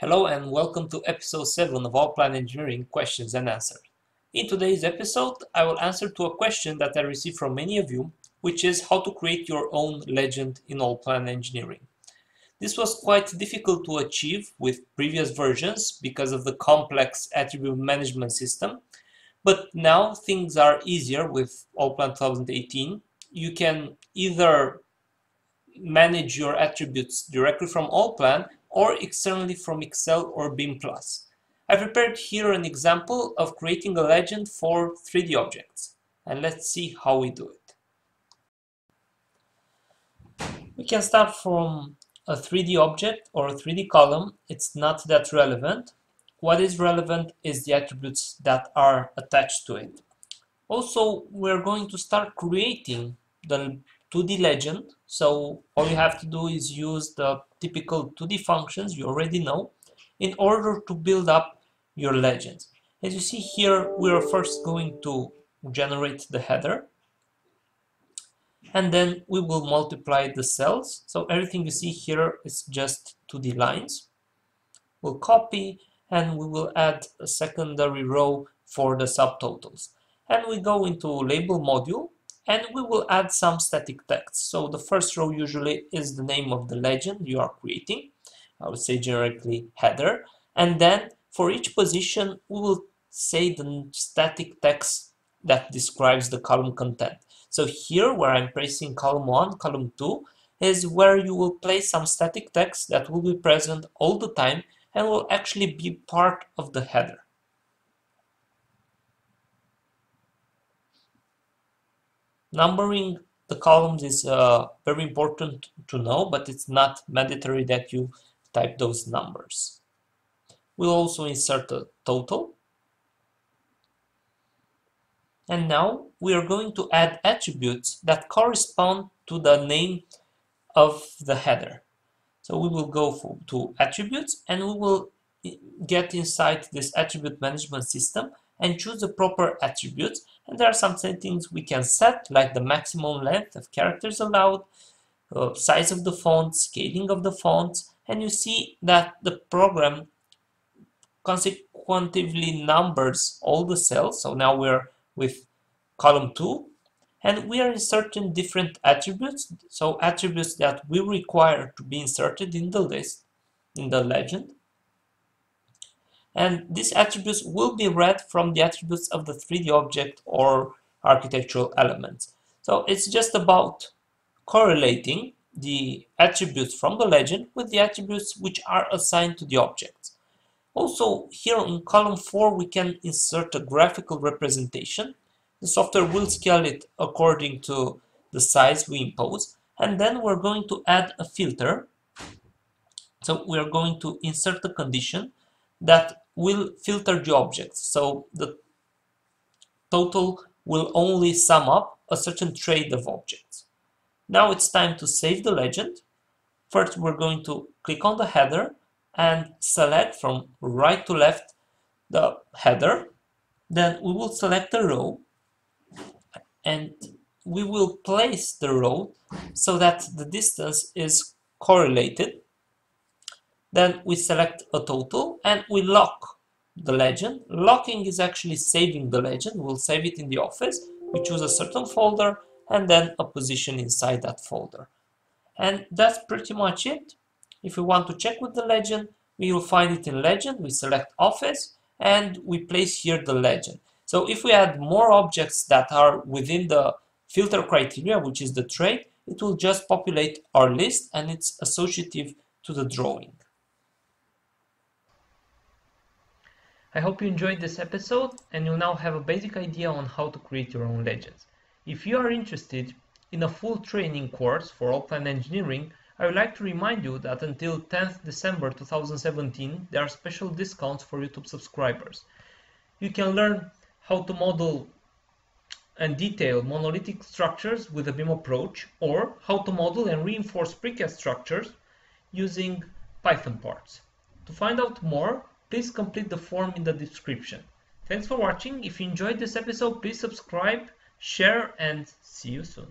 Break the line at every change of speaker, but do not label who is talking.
Hello and welcome to episode 7 of Allplan Engineering Questions and Answers. In today's episode, I will answer to a question that I received from many of you, which is how to create your own legend in Allplan Engineering. This was quite difficult to achieve with previous versions because of the complex attribute management system, but now things are easier with Allplan 2018. You can either manage your attributes directly from Allplan or externally from Excel or BIM+. I prepared here an example of creating a legend for 3D objects and let's see how we do it. We can start from a 3D object or a 3D column. It's not that relevant. What is relevant is the attributes that are attached to it. Also, we're going to start creating the 2D legend. So all you have to do is use the typical 2D functions you already know in order to build up your legends. As you see here, we are first going to generate the header and then we will multiply the cells. So everything you see here is just 2D lines. We'll copy and we will add a secondary row for the subtotals. And we go into label module and we will add some static text. So the first row usually is the name of the legend you are creating. I would say generically header. And then for each position, we will say the static text that describes the column content. So here where I'm placing column 1, column 2, is where you will place some static text that will be present all the time and will actually be part of the header. Numbering the columns is uh, very important to know, but it's not mandatory that you type those numbers. We'll also insert a total. And now we are going to add attributes that correspond to the name of the header. So we will go for, to attributes and we will get inside this attribute management system and choose the proper attributes. And there are some settings we can set like the maximum length of characters allowed uh, size of the font scaling of the fonts. And you see that the program consequently numbers all the cells. So now we're with column 2 and we are inserting different attributes so attributes that we require to be inserted in the list in the legend and these attributes will be read from the attributes of the 3D object or architectural elements. So it's just about correlating the attributes from the legend with the attributes which are assigned to the objects. Also, here in column 4 we can insert a graphical representation. The software will scale it according to the size we impose and then we're going to add a filter. So we're going to insert a condition that will filter the objects. So the total will only sum up a certain trade of objects. Now it's time to save the legend. First we're going to click on the header and select from right to left the header. Then we will select the row and we will place the row so that the distance is correlated then we select a total and we lock the legend. Locking is actually saving the legend. We'll save it in the office. We choose a certain folder and then a position inside that folder. And that's pretty much it. If we want to check with the legend, we will find it in legend. We select office and we place here the legend. So if we add more objects that are within the filter criteria, which is the trade, it will just populate our list and it's associative to the drawing. I hope you enjoyed this episode and you'll now have a basic idea on how to create your own legends. If you are interested in a full training course for Allplan Engineering, I would like to remind you that until 10th December 2017 there are special discounts for YouTube subscribers. You can learn how to model and detail monolithic structures with a BIM approach or how to model and reinforce precast structures using Python parts. To find out more, please complete the form in the description. Thanks for watching. If you enjoyed this episode, please subscribe, share, and see you soon.